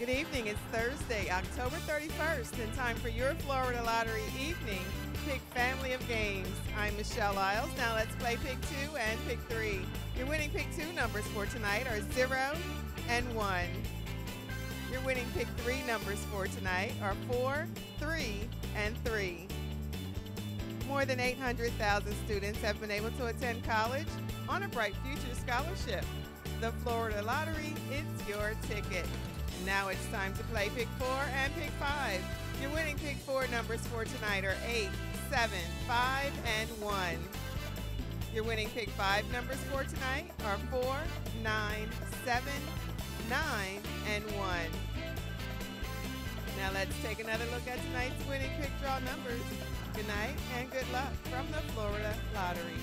Good evening. It's Thursday, October 31st, and time for your Florida Lottery evening pick family of games. I'm Michelle Isles. Now let's play pick two and pick three. Your winning pick two numbers for tonight are zero and one. Your winning pick three numbers for tonight are four, three, and three. More than 800,000 students have been able to attend college on a Bright Future Scholarship. The Florida Lottery, it's your ticket. Now it's time to play pick four and pick five. Your winning pick four numbers for tonight are eight, seven, five, and one. Your winning pick five numbers for tonight are four, nine, seven, nine, and one. Now let's take another look at tonight's winning pick draw numbers. Good night and good luck from the Florida Lottery.